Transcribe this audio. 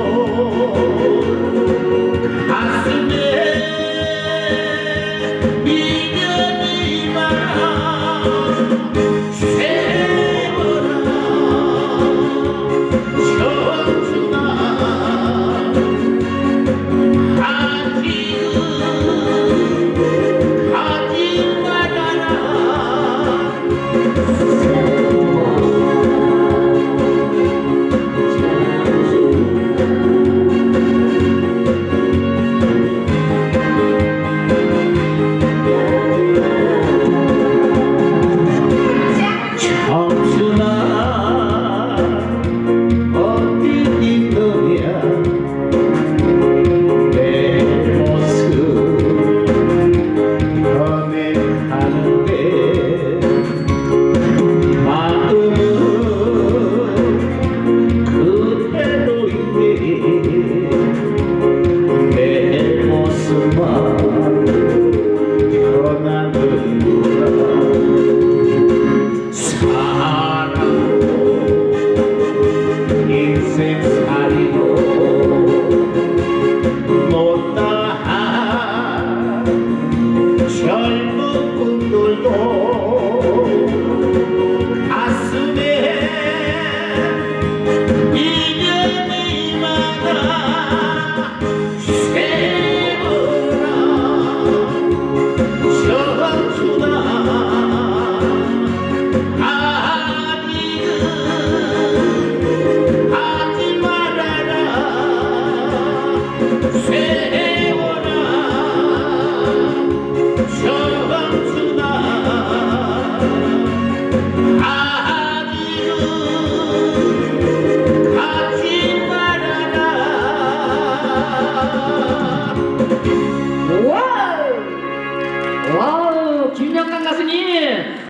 amor сомнения.